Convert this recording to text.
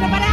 preparado.